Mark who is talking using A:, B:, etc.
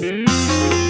A: Música